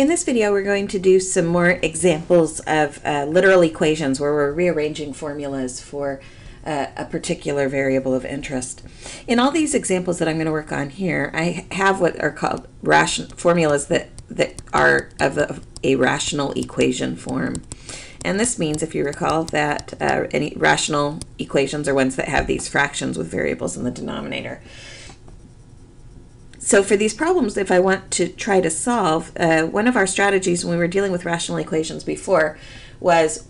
In this video, we're going to do some more examples of uh, literal equations where we're rearranging formulas for uh, a particular variable of interest. In all these examples that I'm going to work on here, I have what are called ration formulas that, that are of a, a rational equation form. And this means, if you recall, that uh, any rational equations are ones that have these fractions with variables in the denominator. So for these problems, if I want to try to solve, uh, one of our strategies when we were dealing with rational equations before was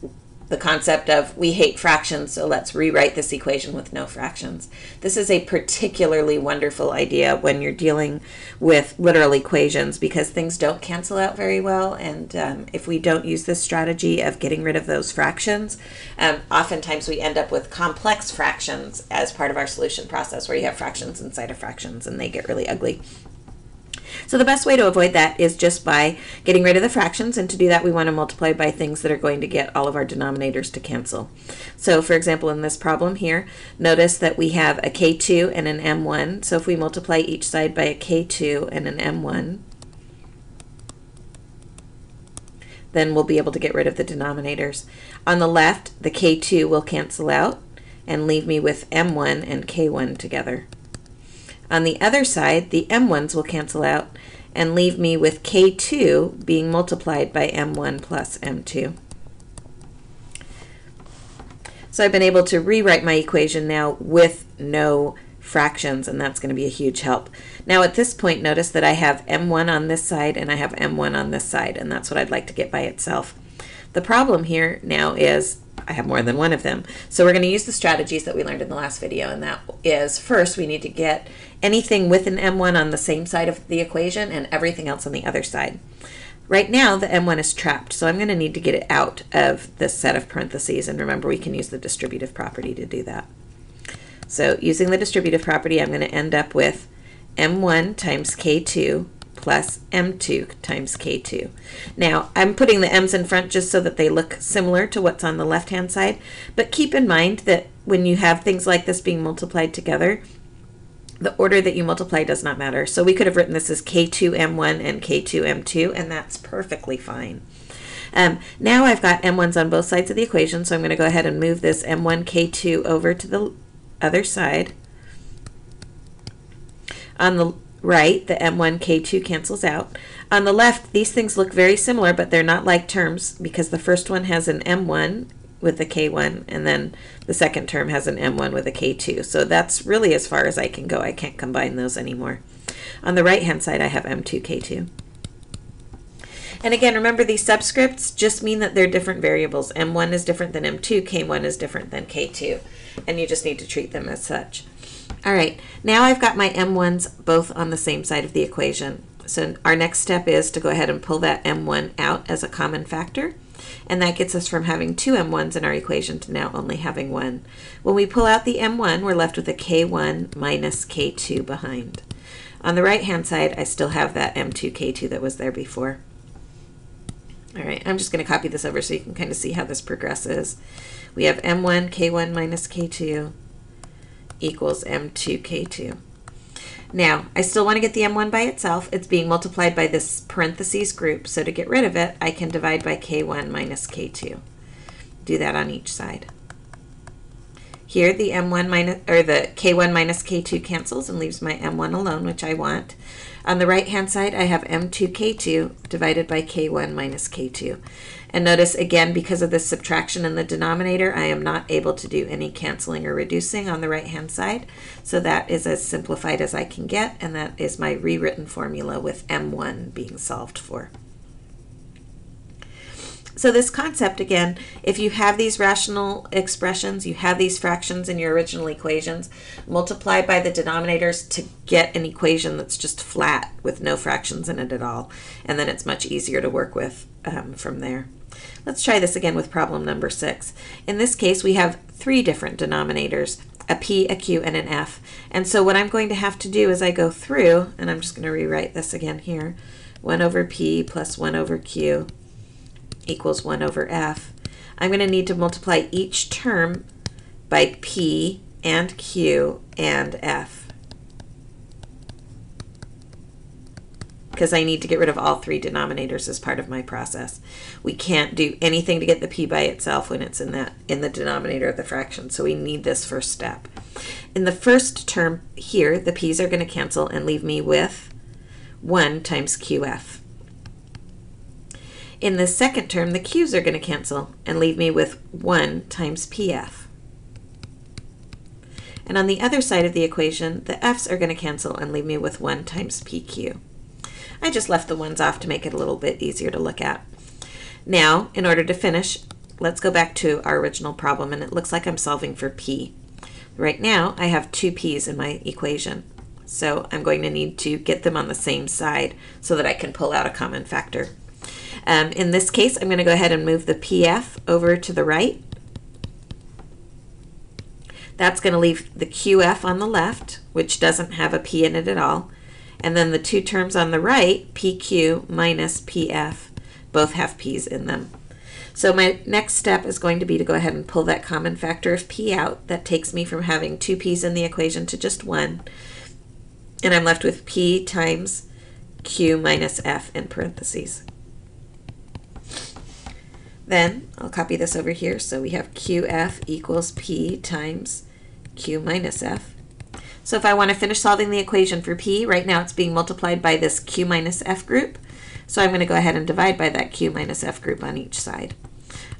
the concept of we hate fractions, so let's rewrite this equation with no fractions. This is a particularly wonderful idea when you're dealing with literal equations because things don't cancel out very well. And um, if we don't use this strategy of getting rid of those fractions, um, oftentimes we end up with complex fractions as part of our solution process where you have fractions inside of fractions and they get really ugly. So the best way to avoid that is just by getting rid of the fractions, and to do that we want to multiply by things that are going to get all of our denominators to cancel. So for example, in this problem here, notice that we have a k2 and an m1, so if we multiply each side by a k2 and an m1, then we'll be able to get rid of the denominators. On the left, the k2 will cancel out and leave me with m1 and k1 together. On the other side, the m1s will cancel out and leave me with k2 being multiplied by m1 plus m2. So I've been able to rewrite my equation now with no fractions, and that's going to be a huge help. Now at this point, notice that I have m1 on this side and I have m1 on this side, and that's what I'd like to get by itself. The problem here now is I have more than one of them. So we're going to use the strategies that we learned in the last video, and that is first we need to get anything with an m1 on the same side of the equation and everything else on the other side. Right now the m1 is trapped, so I'm going to need to get it out of this set of parentheses, and remember we can use the distributive property to do that. So using the distributive property, I'm going to end up with m1 times k2 plus m2 times k2. Now, I'm putting the m's in front just so that they look similar to what's on the left-hand side, but keep in mind that when you have things like this being multiplied together, the order that you multiply does not matter. So we could have written this as K2M1 and K2M2, and that's perfectly fine. Um, now I've got M1s on both sides of the equation, so I'm going to go ahead and move this M1 K2 over to the other side. On the right, the M1 K2 cancels out. On the left, these things look very similar, but they're not like terms because the first one has an M1 with a K1, and then the second term has an M1 with a K2. So that's really as far as I can go. I can't combine those anymore. On the right-hand side, I have M2, K2. And again, remember these subscripts just mean that they're different variables. M1 is different than M2, K1 is different than K2, and you just need to treat them as such. All right, now I've got my M1s both on the same side of the equation. So our next step is to go ahead and pull that M1 out as a common factor. And that gets us from having two m1s in our equation to now only having one. When we pull out the m1, we're left with a k1 minus k2 behind. On the right-hand side, I still have that m2 k2 that was there before. All right, I'm just going to copy this over so you can kind of see how this progresses. We have m1 k1 minus k2 equals m2 k2. Now, I still want to get the m1 by itself. It's being multiplied by this parentheses group, so to get rid of it, I can divide by k1 minus k2. Do that on each side. Here, the m1 minus, or the k1 minus k2 cancels and leaves my m1 alone, which I want. On the right-hand side, I have m2 k2 divided by k1 minus k2. And notice again, because of this subtraction in the denominator, I am not able to do any canceling or reducing on the right-hand side. So that is as simplified as I can get, and that is my rewritten formula with M1 being solved for. So this concept, again, if you have these rational expressions, you have these fractions in your original equations, multiply by the denominators to get an equation that's just flat with no fractions in it at all. And then it's much easier to work with um, from there. Let's try this again with problem number six. In this case, we have three different denominators, a P, a Q, and an F. And so what I'm going to have to do is I go through, and I'm just going to rewrite this again here, 1 over P plus 1 over Q equals 1 over F. I'm going to need to multiply each term by P and Q and F. because I need to get rid of all three denominators as part of my process. We can't do anything to get the p by itself when it's in that in the denominator of the fraction, so we need this first step. In the first term here, the p's are going to cancel and leave me with 1 times qf. In the second term, the q's are going to cancel and leave me with 1 times pf. And on the other side of the equation, the f's are going to cancel and leave me with 1 times pq. I just left the ones off to make it a little bit easier to look at. Now, in order to finish, let's go back to our original problem, and it looks like I'm solving for p. Right now, I have two p's in my equation. So I'm going to need to get them on the same side so that I can pull out a common factor. Um, in this case, I'm going to go ahead and move the PF over to the right. That's going to leave the QF on the left, which doesn't have a P in it at all. And then the two terms on the right, PQ minus PF, both have P's in them. So my next step is going to be to go ahead and pull that common factor of P out. That takes me from having two P's in the equation to just one. And I'm left with P times Q minus F in parentheses. Then I'll copy this over here. So we have QF equals P times Q minus F. So if I want to finish solving the equation for P, right now it's being multiplied by this Q minus F group. So I'm going to go ahead and divide by that Q minus F group on each side.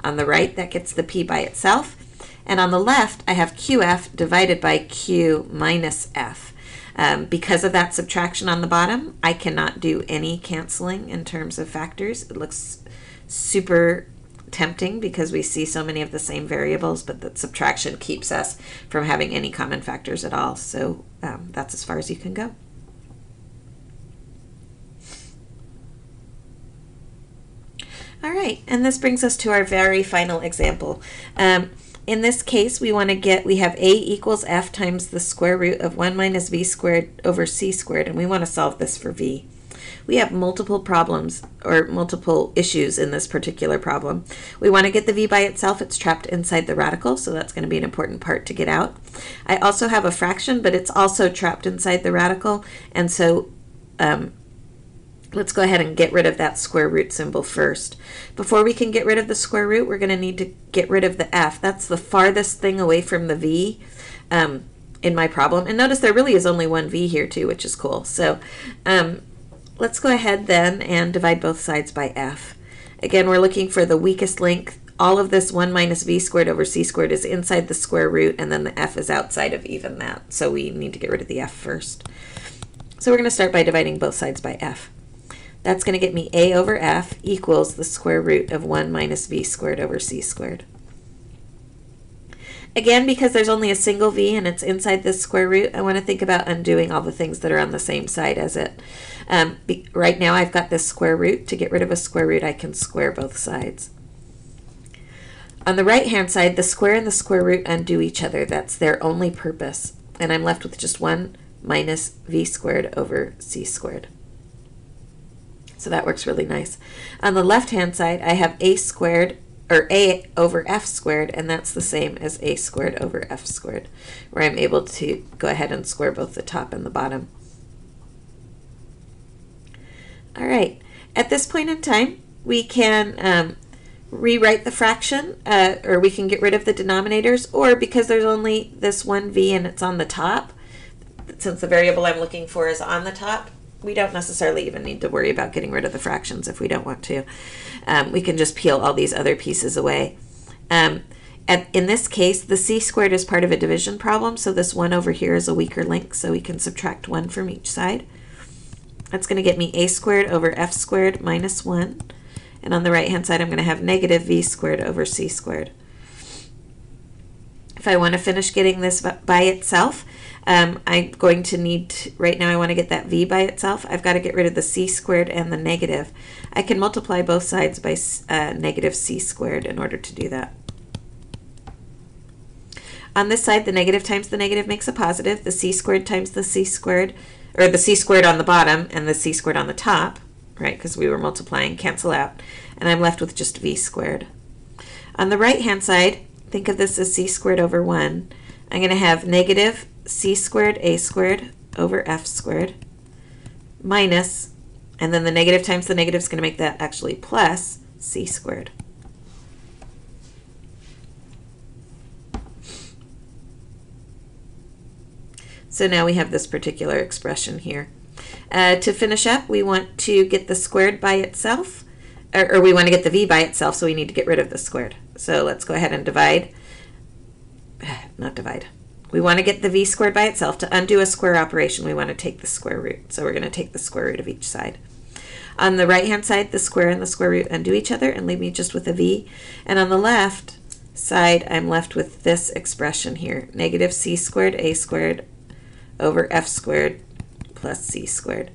On the right, that gets the P by itself. And on the left, I have QF divided by Q minus F. Um, because of that subtraction on the bottom, I cannot do any canceling in terms of factors. It looks super tempting because we see so many of the same variables, but the subtraction keeps us from having any common factors at all. So um, that's as far as you can go. All right, and this brings us to our very final example. Um, in this case, we want to get, we have a equals f times the square root of 1 minus v squared over c squared, and we want to solve this for v we have multiple problems or multiple issues in this particular problem. We want to get the v by itself. It's trapped inside the radical, so that's going to be an important part to get out. I also have a fraction, but it's also trapped inside the radical, and so um, let's go ahead and get rid of that square root symbol first. Before we can get rid of the square root, we're going to need to get rid of the f. That's the farthest thing away from the v. Um, in my problem. And notice there really is only one v here too, which is cool. So um, Let's go ahead then and divide both sides by f. Again, we're looking for the weakest link. All of this 1 minus v squared over c squared is inside the square root, and then the f is outside of even that. So we need to get rid of the f first. So we're going to start by dividing both sides by f. That's going to get me a over f equals the square root of 1 minus v squared over c squared. Again, because there's only a single v and it's inside this square root, I want to think about undoing all the things that are on the same side as it. Um, be, right now I've got this square root. To get rid of a square root, I can square both sides. On the right-hand side, the square and the square root undo each other. That's their only purpose. And I'm left with just 1 minus v squared over c squared. So that works really nice. On the left-hand side, I have a squared or a over f squared, and that's the same as a squared over f squared, where I'm able to go ahead and square both the top and the bottom. All right, at this point in time, we can um, rewrite the fraction, uh, or we can get rid of the denominators, or because there's only this one v and it's on the top, since the variable I'm looking for is on the top, we don't necessarily even need to worry about getting rid of the fractions if we don't want to. Um, we can just peel all these other pieces away. Um, at, in this case, the c squared is part of a division problem, so this 1 over here is a weaker link, so we can subtract 1 from each side. That's going to get me a squared over f squared minus 1. And on the right-hand side, I'm going to have negative v squared over c squared. If I want to finish getting this by itself, um, I'm going to need, right now I want to get that v by itself. I've got to get rid of the c squared and the negative. I can multiply both sides by uh, negative c squared in order to do that. On this side, the negative times the negative makes a positive. The c squared times the c squared, or the c squared on the bottom and the c squared on the top, right, because we were multiplying, cancel out. And I'm left with just v squared. On the right-hand side, think of this as c squared over 1. I'm going to have negative c squared a squared over f squared minus And then the negative times the negative is going to make that actually plus c squared. So now we have this particular expression here. Uh, to finish up, we want to get the squared by itself, or, or, we want to get the v by itself, so we need to get rid of the squared. So let's go ahead and divide. Not divide. We want to get the v squared by itself. To undo a square operation, we want to take the square root. So we're going to take the square root of each side. On the right-hand side, the square and the square root undo each other and leave me just with a v. And on the left side, I'm left with this expression here. Negative c squared a squared over f squared plus c squared.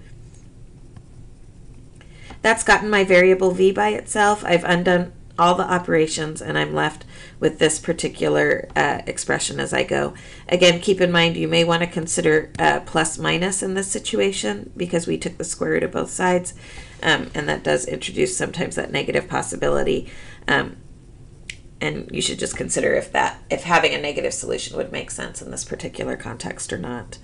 That's gotten my variable v by itself. I've undone all the operations and I'm left with this particular uh, expression as I go. Again, keep in mind you may want to consider uh, plus minus in this situation because we took the square root of both sides um, and that does introduce sometimes that negative possibility. Um, and you should just consider if that if having a negative solution would make sense in this particular context or not.